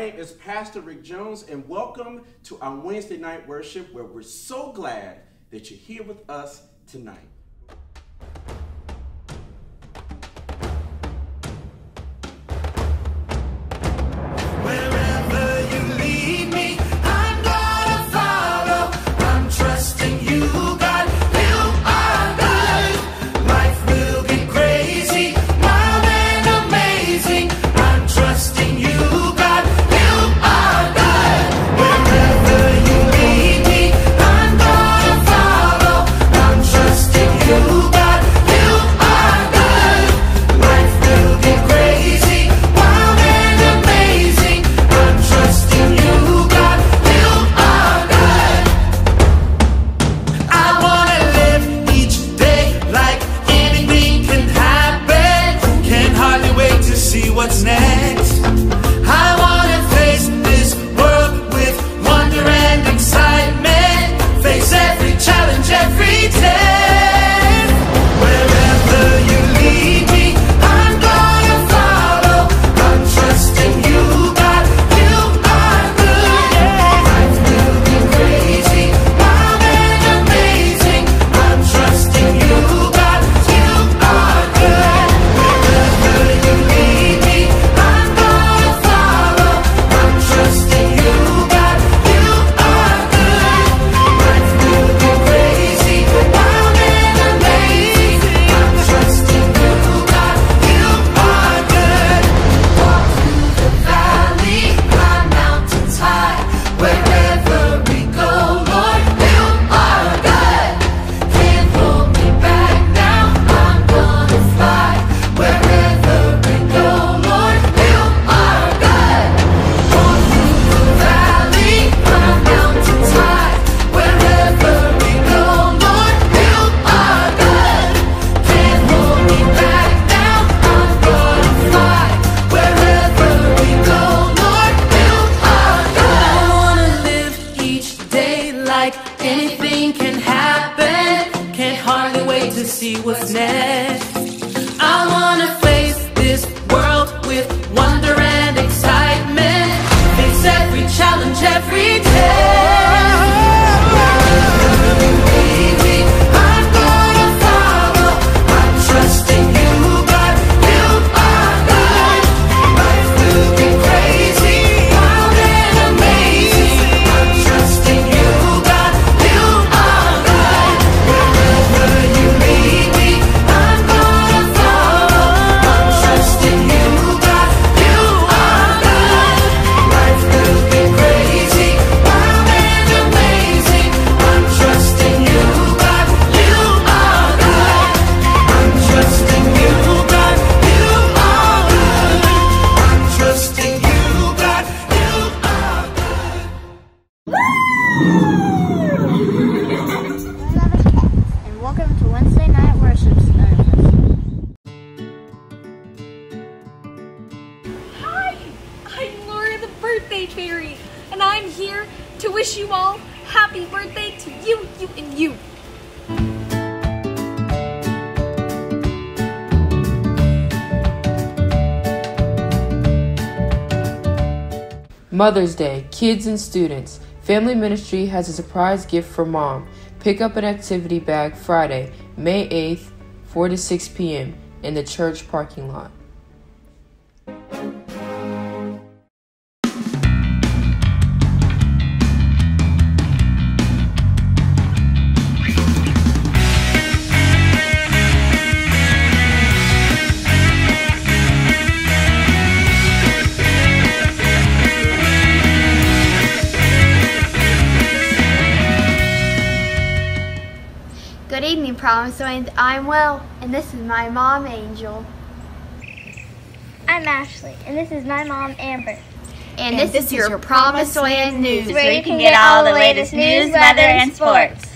name is Pastor Rick Jones, and welcome to our Wednesday night worship where we're so glad that you're here with us tonight. Mother's Day, kids and students. Family Ministry has a surprise gift for mom. Pick up an activity bag Friday, May 8th, 4 to 6 p.m. in the church parking lot. Um, Promise Land. I'm well, and this is my mom, Angel. I'm Ashley, and this is my mom, Amber. And, and this, this, is your, your Promise Land News, where you can get all the latest news, weather, and sports.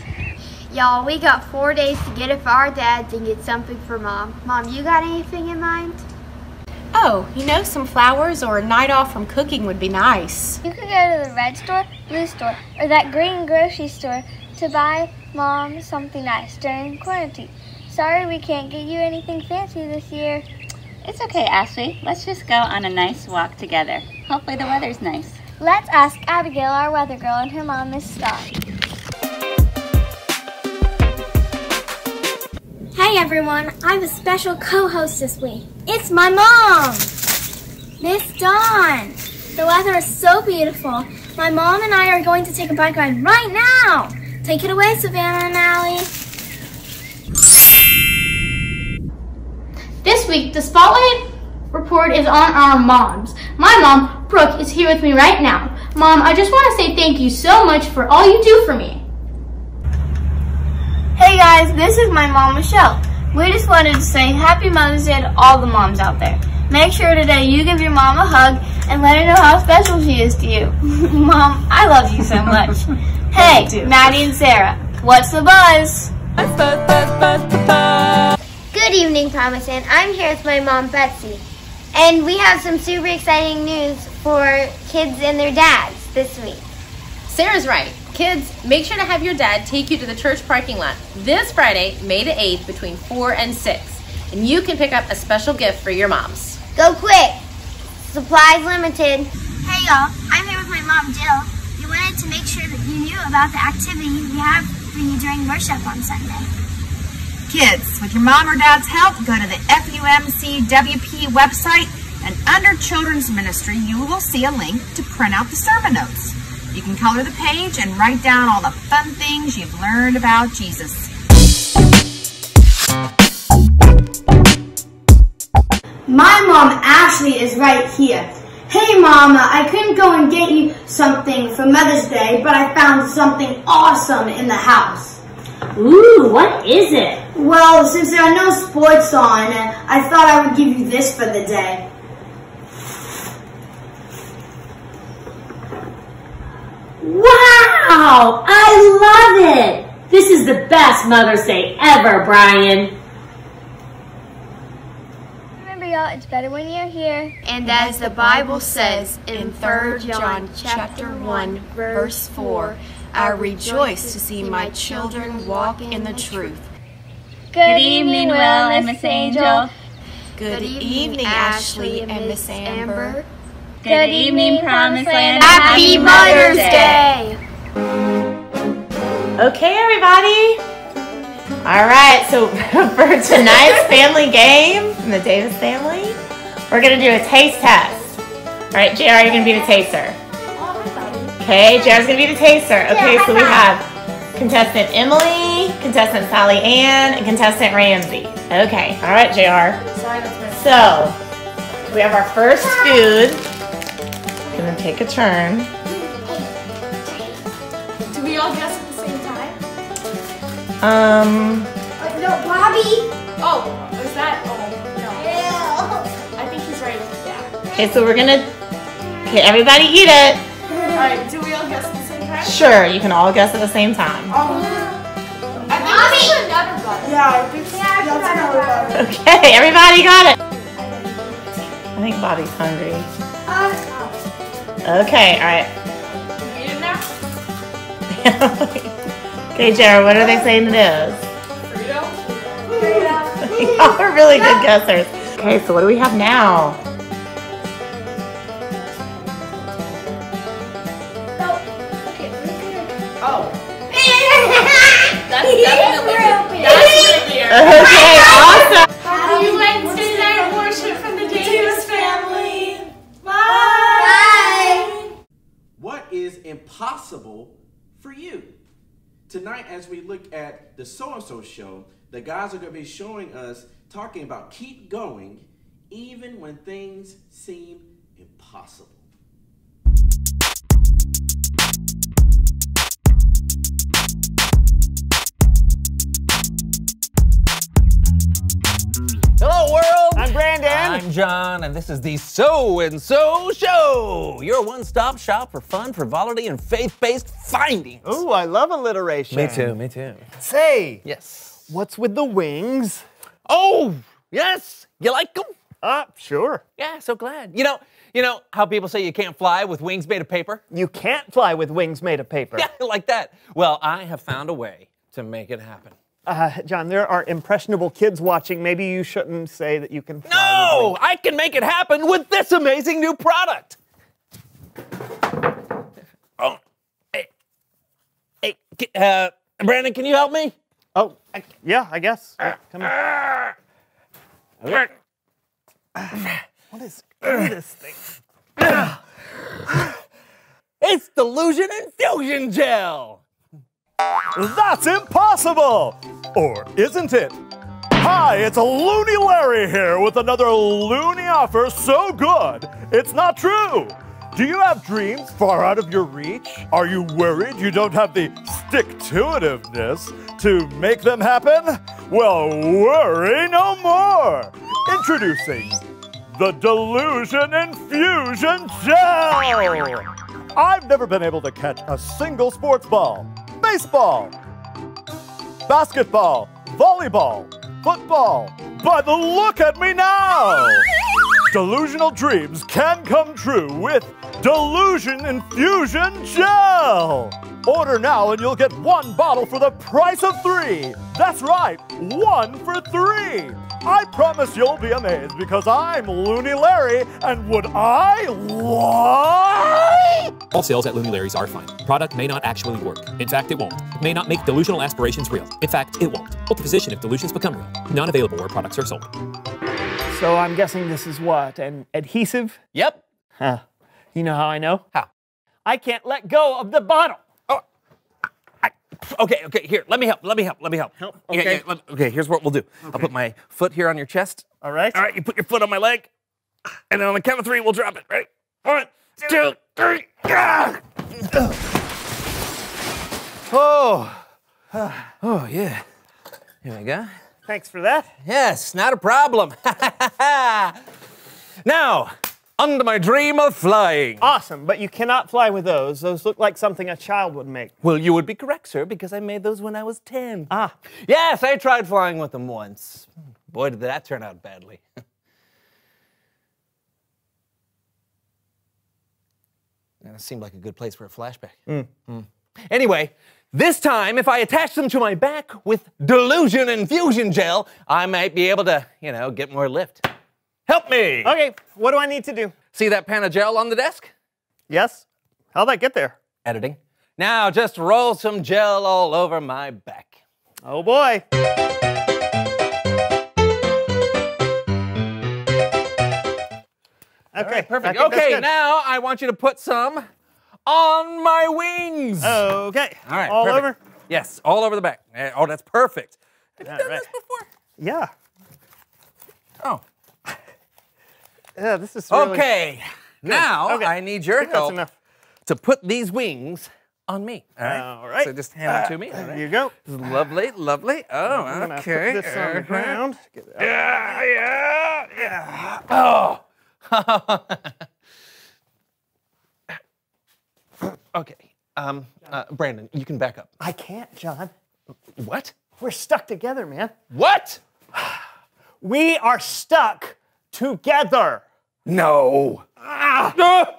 Y'all, we got four days to get it for our dads and get something for mom. Mom, you got anything in mind? Oh, you know, some flowers or a night off from cooking would be nice. You could go to the red store, blue store, or that green grocery store to buy Mom something nice during quarantine. Sorry we can't get you anything fancy this year. It's okay, Ashley. Let's just go on a nice walk together. Hopefully the weather's nice. Let's ask Abigail, our weather girl, and her mom, Miss Star. Hey everyone, I have a special co-host this week. It's my mom, Miss Dawn. The weather is so beautiful. My mom and I are going to take a bike ride right now. Take it away, Savannah and Allie. This week, the Spotlight report is on our moms. My mom, Brooke, is here with me right now. Mom, I just want to say thank you so much for all you do for me. Hey guys, this is my mom, Michelle. We just wanted to say Happy Mother's Day to all the moms out there. Make sure today you give your mom a hug and let her know how special she is to you. mom, I love you so much. hey, Maddie and Sarah, what's the buzz? Good evening, Promise and I'm here with my mom, Betsy. And we have some super exciting news for kids and their dads this week. Sarah's right. Kids, make sure to have your dad take you to the church parking lot this Friday, May the 8th, between 4 and 6. And you can pick up a special gift for your moms. Go quick! Supplies limited. Hey y'all, I'm here with my mom, Jill. We wanted to make sure that you knew about the activity we have for you during worship on Sunday. Kids, with your mom or dad's help, go to the FUMCWP website and under Children's Ministry, you will see a link to print out the sermon notes. You can color the page and write down all the fun things you've learned about Jesus. My mom Ashley is right here. Hey mama, I couldn't go and get you something for Mother's Day, but I found something awesome in the house. Ooh, what is it? Well, since there are no sports on, I thought I would give you this for the day. Wow, I love it. This is the best Mother's Day ever, Brian. Remember y'all, it's better when you're here. And as the Bible says in 3 John chapter 1 verse 4, I rejoice to see my children walk in the truth. Good evening, Will and Miss Angel. Good evening, Ashley and Miss Amber. Good evening, Promised Land. Happy Mother's Day! Okay, everybody. All right, so for tonight's family game from the Davis family, we're gonna do a taste test. All right, JR, you're gonna be the taster. Okay, JR's gonna be the taster. Okay, so we have contestant Emily, contestant Sally Ann, and contestant Ramsey. Okay, all right, JR. So, we have our first food. Gonna take a turn. Do we all guess Um, no, Bobby. Oh, is that? Oh, no. I think he's right. Yeah. okay, so we're gonna, okay, everybody eat it. Alright, do we all guess at the same time? Sure, you can all guess at the same time. I think this another butter. Yeah, I think that's another butter. Okay, everybody got it. I think Bobby's hungry. Okay, all right. Eat it now? okay, Jared, what are they saying it is? Frito? Y'all are really good guessers. Okay, so what do we have now? Oh. That's definitely That's Whittier. Okay, at the so and so show, the guys are going to be showing us, talking about keep going even when things seem impossible. Hello, world. I'm Brandon. I'm John, and this is the So and So Show, your one-stop shop for fun, frivolity, and faith-based findings. Ooh, I love alliteration. Me too. Me too. Say, Yes. what's with the wings? Oh, yes. You like them? Ah, sure. Yeah. So glad. You know, you know how people say you can't fly with wings made of paper? You can't fly with wings made of paper. Yeah, like that. Well, I have found a way to make it happen. Uh, John, there are impressionable kids watching. Maybe you shouldn't say that you can No, I can make it happen with this amazing new product. Oh, hey, hey, uh, Brandon, can you help me? Oh, yeah, I guess. Yeah, come here. What is this thing? It's Delusion Infusion Gel. That's impossible! Or isn't it? Hi, it's Looney Larry here with another loony offer so good, it's not true. Do you have dreams far out of your reach? Are you worried you don't have the stick to itiveness to make them happen? Well, worry no more. Introducing the Delusion Infusion Gel. I've never been able to catch a single sports ball, baseball, basketball, volleyball, football. But look at me now! Delusional dreams can come true with Delusion Infusion Gel! Order now and you'll get one bottle for the price of three. That's right, one for three. I promise you'll be amazed because I'm Looney Larry, and would I lie? All sales at Looney Larry's are fine. Product may not actually work. In fact, it won't. May not make delusional aspirations real. In fact, it won't. Hold the position if delusions become real. Not available where products are sold. So I'm guessing this is what? An adhesive? Yep. Huh. You know how I know? How? I can't let go of the bottle. Okay, okay, here, let me help, let me help, let me help. Help, okay. yeah, let- okay, here's what we'll do. I'll put my foot here on your chest. All right. All right, you put your foot on my leg, and then on the count of three, we'll drop it, right? One, two, three. Ah! Oh. Oh, yeah. Here we go. Thanks for that. Yes, not a problem. now, to my dream of flying. Awesome, but you cannot fly with those. Those look like something a child would make. Well, you would be correct, sir, because I made those when I was 10. Ah. Yes, I tried flying with them once. Boy, did that turn out badly. That seemed like a good place for a flashback. Mm. Anyway, this time, if I attach them to my back with Delusion Infusion Gel, I might be able to, you know, get more lift. Help me! Okay, what do I need to do? See that pan of gel on the desk? Yes. How'd that get there? Editing. Now just roll some gel all over my back. Oh boy. Okay, perfect. I Okay, now I want you to put some on my wings. Okay. All right. All perfect. over? Yes, all over the back. Eh, Oh, that's perfect. Have you done this before? Yeah. Oh. Yeah, this is really... Okay. Now Okay. I need your I help enough. to put these wings on me. All right. All right. So just hand them to me. There right. you go. This is lovely, lovely. Oh, I'm gonna okay. Put this on the ground. Yeah, yeah, yeah. Oh. okay. Um, uh, Brandon, you can back up. I can't, John. What? We're stuck together, man. What? We are stuck together. No. Ah.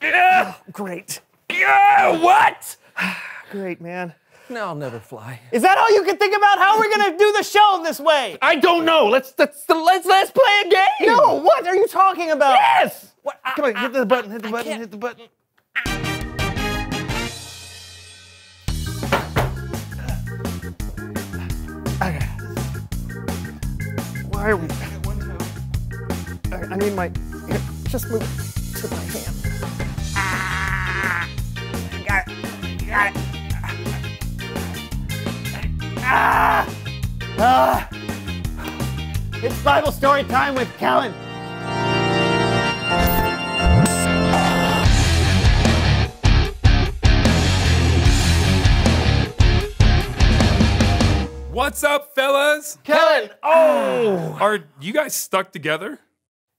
Yeah. Great. Yeah, what? Great, man. No, I'll never fly. Is that all you can think about? How are we gonna do the show this way? I don't know. Let's let's let's let's play a game. No, what are you talking about? Yes. What? Come on, hit the button. Hit the button. Hit the button. Why are we? I, I need my. Here, just move to my hand. Got it. Got it. Ah! Ah! It's Bible story time with Kellen. What's up, fellas? Kellen! Oh! Are you guys stuck together?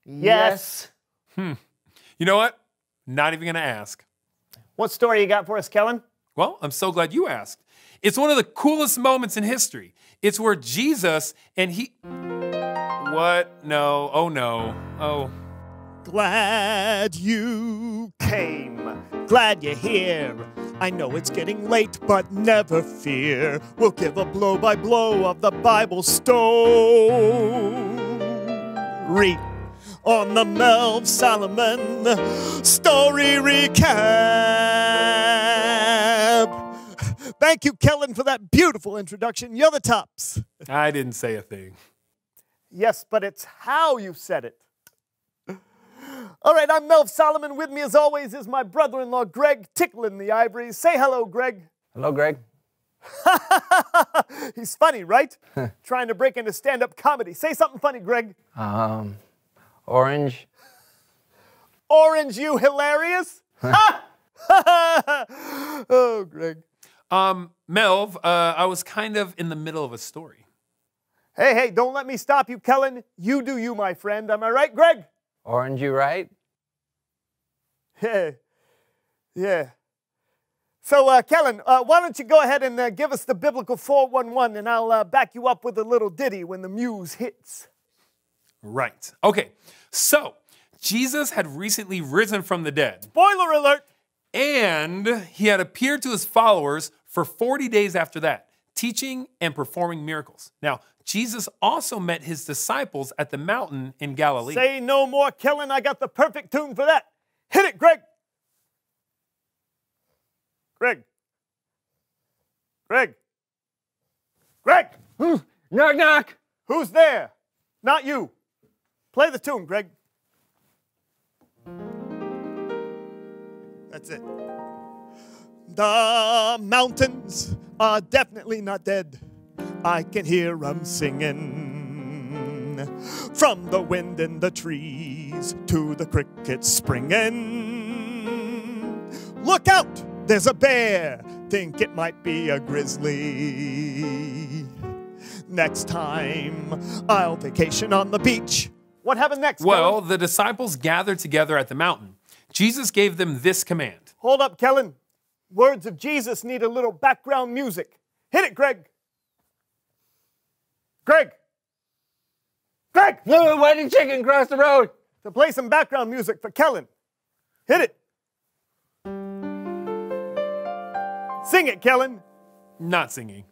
Yes. Hmm. You know what? Not even gonna ask. What story you got for us, Kellen? Well, I'm so glad you asked. It's one of the coolest moments in history. It's where Jesus and he. What? No. Oh no. Oh. Glad you came. Glad you're here. I know it's getting late, but never fear. We'll give a blow by blow of the Bible story on the Melv Solomon story recap. Thank you, Kellen, for that beautiful introduction. You're the tops. I didn't say a thing. Yes, but it's how you said it. All right, I'm Melv Solomon. With me, as always, is my brother in law, Greg, tickling the ivories. Say hello, Greg. Hello, Greg. He's funny, right? Trying to break into stand up comedy. Say something funny, Greg. Um, orange. Orange, you hilarious? oh, Greg. Um, Melv, uh, I was kind of in the middle of a story. Hey, hey, don't let me stop you, Kellen. You do you, my friend. Am I right, Greg? Orange, you right? Yeah. Yeah. So, uh, Kellen, uh, why don't you go ahead and uh, give us the biblical 411 and I'll uh, back you up with a little ditty when the muse hits. Right. Okay. So, Jesus had recently risen from the dead. Spoiler alert! And he had appeared to his followers for 40 days after that, teaching and performing miracles. Now, Jesus also met his disciples at the mountain in Galilee. Say no more, Kellen. I got the perfect tune for that. Hit it, Greg. Greg. Greg. Greg. knock, knock. Who's there? Not you. Play the tune, Greg. That's it. The mountains are definitely not dead. I can hear 'em singing. From the wind in the trees to the crickets springing. Look out! There's a bear. Think it might be a grizzly. Next time, I'll vacation on the beach. What happened next? Well, Kellen? the disciples gathered together at the mountain. Jesus gave them this command Hold up, Kellen. Words of Jesus need a little background music. Hit it, Greg. Greg. Greg! No, why did chicken cross the road? To play some background music for Kellen. Hit it. Sing it, Kellen. Not singing.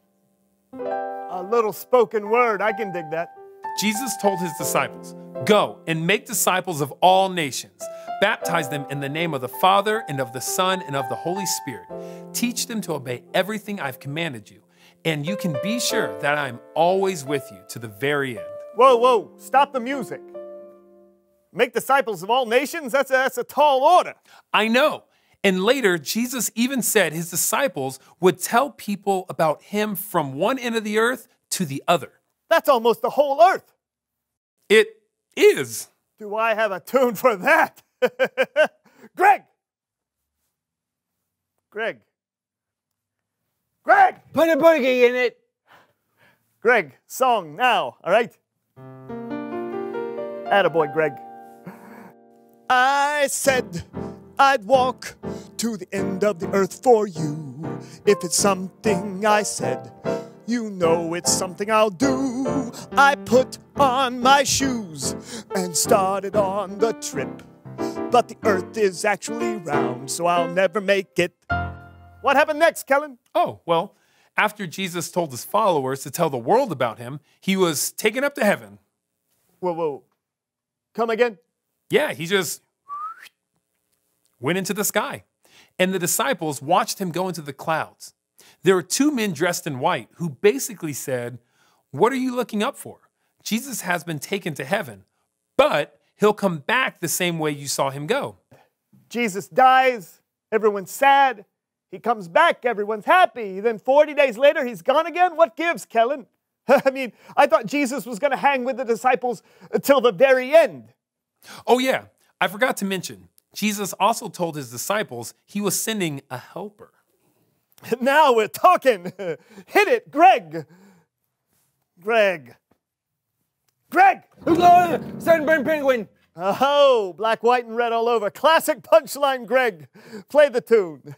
A little spoken word. I can dig that. Jesus told his disciples, Go and make disciples of all nations. Baptize them in the name of the Father and of the Son and of the Holy Spirit. Teach them to obey everything I've commanded you. And you can be sure that I'm always with you to the very end. Whoa, whoa, stop the music. Make disciples of all nations? That's a, that's a tall order. I know. And later, Jesus even said his disciples would tell people about him from one end of the earth to the other. That's almost the whole earth. It is. Do I have a tune for that? Greg! Greg! Greg! Put a boogie in it. Greg, song now, all right? Attaboy, Greg. I said I'd walk to the end of the earth for you. If it's something I said, you know it's something I'll do. I put on my shoes and started on the trip. But the earth is actually round, so I'll never make it. What happened next, Kellen? Oh, well, after Jesus told his followers to tell the world about him, he was taken up to heaven. Whoa, whoa. Come again? Yeah, he just went into the sky. And the disciples watched him go into the clouds. There were two men dressed in white who basically said, What are you looking up for? Jesus has been taken to heaven, but he'll come back the same way you saw him go. Jesus dies, everyone's sad. He comes back, everyone's happy. Then 40 days later, he's gone again. What gives, Kellen? I mean, I thought Jesus was going to hang with the disciples until the very end. Oh, yeah, I forgot to mention, Jesus also told his disciples he was sending a helper. Now we're talking. Hit it, Greg. Greg. Greg! Sunburn penguin. Oh, black, white, and red all over. Classic punchline, Greg. Play the tune.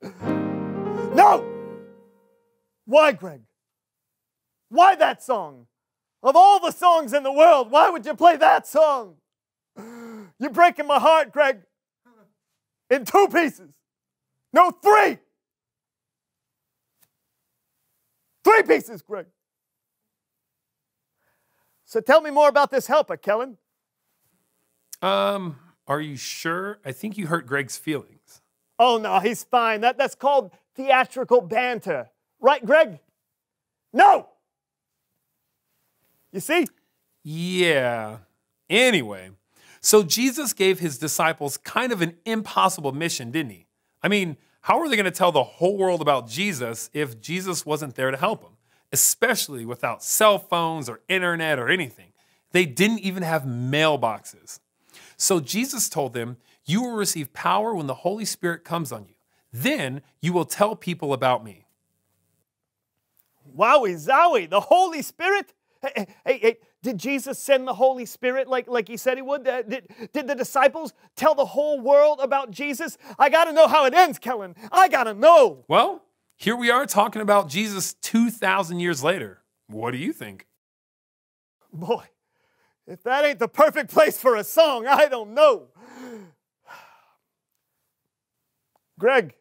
no! Why, Greg? Why that song? Of all the songs in the world, why would you play that song? You're breaking my heart, Greg. In two pieces. No, three. Three pieces, Greg. So tell me more about this helper, Kellen. Um, are you sure? I think you hurt Greg's feelings. Oh no, he's fine. That, that's called theatrical banter. Right, Greg? No! You see? Yeah. Anyway, so Jesus gave his disciples kind of an impossible mission, didn't he? I mean, how are they going to tell the whole world about Jesus if Jesus wasn't there to help them? Especially without cell phones or internet or anything. They didn't even have mailboxes. So Jesus told them, You will receive power when the Holy Spirit comes on you. Then you will tell people about me. Wowie zowie, the Holy Spirit? Hey, hey, hey, did Jesus send the Holy Spirit like, like he said he would? Did, did the disciples tell the whole world about Jesus? I gotta know how it ends, Kellen. I gotta know. Well, here we are talking about Jesus 2,000 years later. What do you think? Boy, if that ain't the perfect place for a song, I don't know. Greg.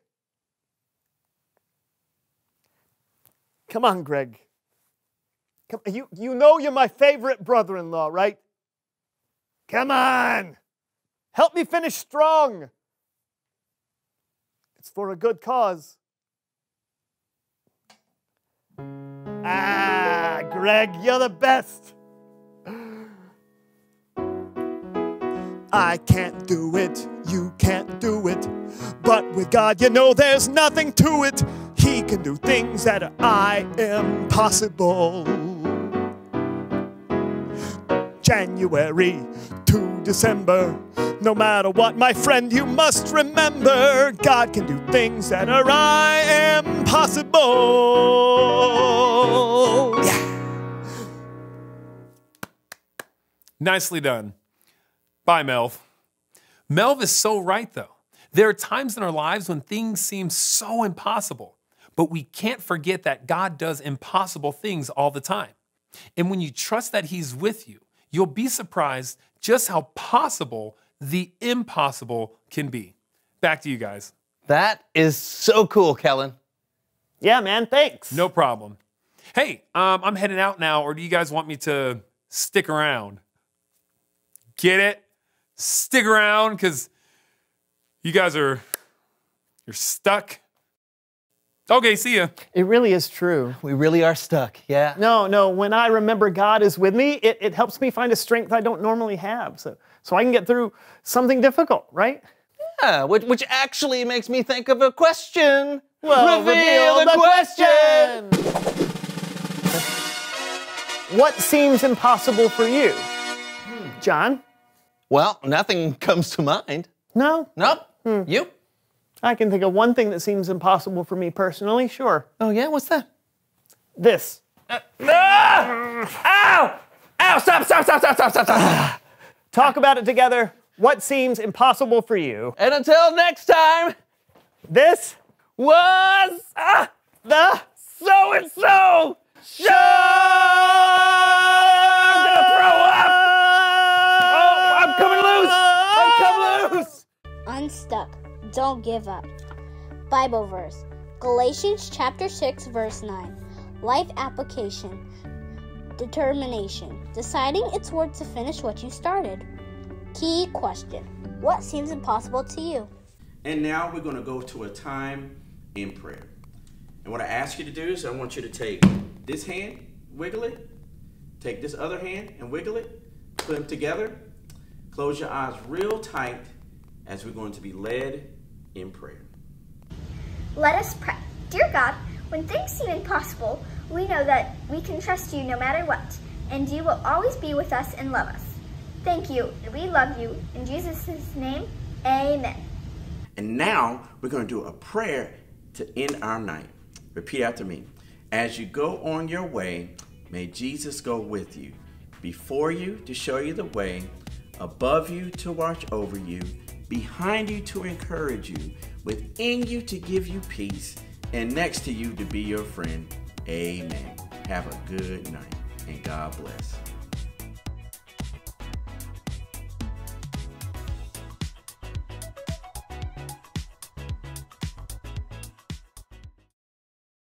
Come on, Greg. You, you know you're my favorite brother in law, right? Come on. Help me finish strong. It's for a good cause. Ah, Greg, you're the best. I can't do it, you can't do it. But with God, you know there's nothing to it. He can do things that are I impossible. January to December. No matter what, my friend, you must remember God can do things that are I impossible. Yeah. Nicely done. Bye, Melv. Melv is so right, though. There are times in our lives when things seem so impossible, but we can't forget that God does impossible things all the time. And when you trust that He's with you, you'll be surprised just how possible the impossible can be. Back to you guys. That is so cool, Kellen. Yeah, man, thanks. No problem. Hey, um, I'm heading out now, or do you guys want me to stick around? Get it? Stick around because you guys are you're stuck. Okay, see ya. It really is true. We really are stuck, yeah. No, no, when I remember God is with me, it, it helps me find a strength I don't normally have. So, so I can get through something difficult, right? Yeah, which, which actually makes me think of a question. Well, reveal, reveal the, the question. What seems impossible for you? Hmm. John? Well, nothing comes to mind. No? Nope. Hmm. You? I can think of one thing that seems impossible for me personally, sure. Oh, yeah? What's that? This. Ah! Ow! Ow! Stop, stop, stop, stop, stop, stop, stop. Talk about it together. What seems impossible for you? and until next time, This was ah, the so and so show! I'm gonna throw up! Oh, I'm coming loose! I'm coming loose! Unstuck. Don't give up. Bible verse Galatians chapter 6, verse 9. Life application. Determination. Deciding it's worth to finish what you started. Key question What seems impossible to you? And now we're going to go to a time in prayer. And what I ask you to do is I want you to take this hand, wiggle it, take this other hand and wiggle it, put them together, close your eyes real tight as we're going to be led in prayer. Let us pray. Dear God, when things seem impossible, we know that we can trust you no matter what, and you will always be with us and love us. Thank you, and we love you. In Jesus' name, amen. And now we're going to do a prayer to end our night. Repeat after me. As you go on your way, may Jesus go with you, before you to show you the way, above you to watch over you, behind you to encourage you, within you to give you peace, and next to you to be your friend. Amen. Have a good night, and God bless.